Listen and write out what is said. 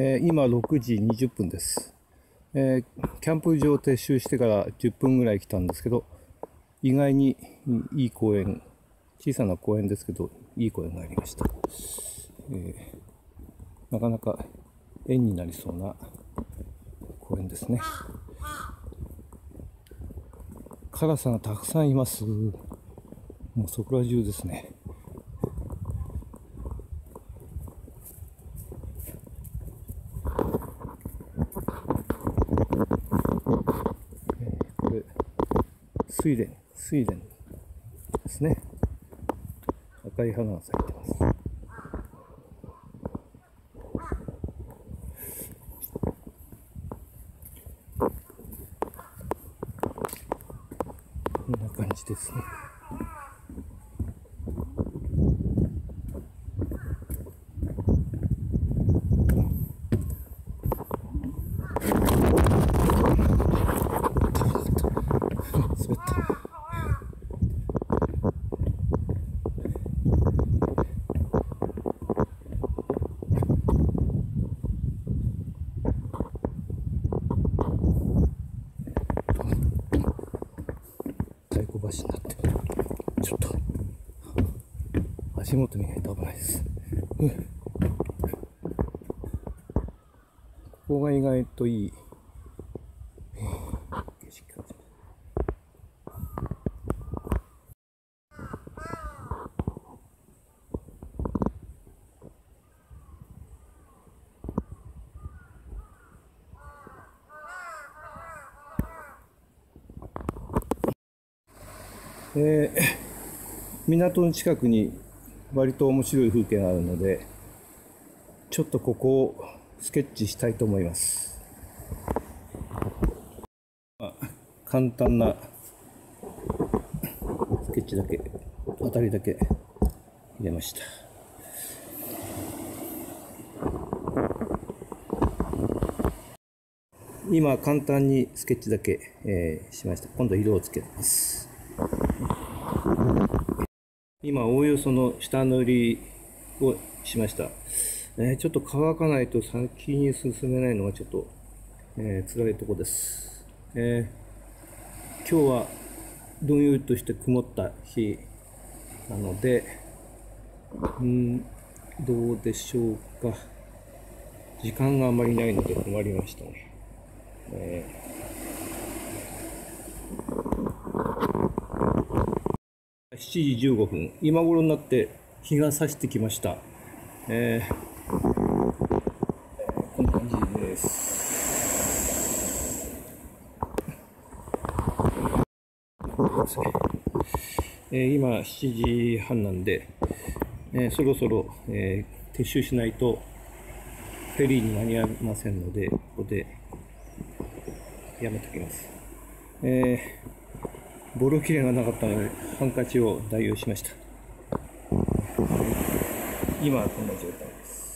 えー、今6時20分です、えー、キャンプ場を撤収してから10分ぐらい来たんですけど、意外にいい公園、小さな公園ですけど、いい公園がありました。えー、なかなか縁になりそうな公園ですね。カラスがたくさんいます。もうそこら中ですね。スイレン、スイレンですね。赤い花が咲いてます。こんな感じですね。橋になって。ちょっと。足元見ないと危ないです、うん、ここが意外といい。景色かもしれないえー、港の近くに割と面白い風景があるので、ちょっとここをスケッチしたいと思います。まあ、簡単なスケッチだけ、当たりだけ入れました。今簡単にスケッチだけ、えー、しました。今度色をつけます。今、おおよその下塗りをしました。えー、ちょっと乾かないと先に進めないのがちょっと、えー、辛いとこです。えー、今日はどんよりとして曇った日なので、うん、どうでしょうか。時間があまりないので困りましたね。えー7時15分、今頃になって日が差してきました。えー、こんな感じです。今7時半なんで、えー、そろそろ、えー、撤収しないとフェリーに間に合いませんので、ここでやめておきます。えーボロ切れがなかったので、ハンカチを代用しました。今はこんな状態です。